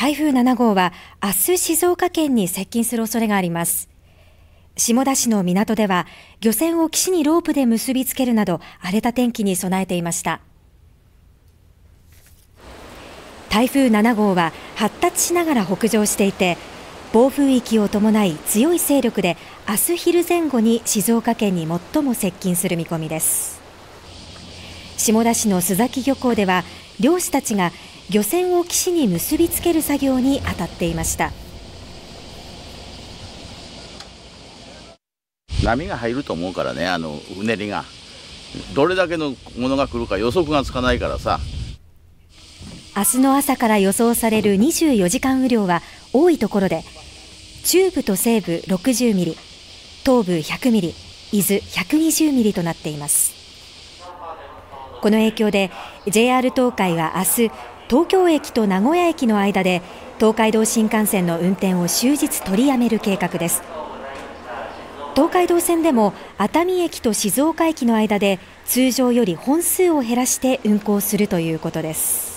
台風7号は明日静岡県に接近する恐れがあります。下田市の港では漁船を岸にロープで結びつけるなど荒れた天気に備えていました。台風7号は発達しながら北上していて暴風域を伴い強い勢力で明日昼前後に静岡県に最も接近する見込みです。下田市の須崎漁港では漁師たちが漁船を岸に結びつける作業に当たっていました。波が入ると思うからねあのうねりが。どれだけのものが来るか予測がつかないからさ。明日の朝から予想される24時間雨量は多いところで中部と西部60ミリ東部100ミリ伊豆120ミリとなっています。この影響で JR 東海は明日東京駅と名古屋駅の間で東海道新幹線の運転を終日取りやめる計画です。東海道線でも熱海駅と静岡駅の間で通常より本数を減らして運行するということです。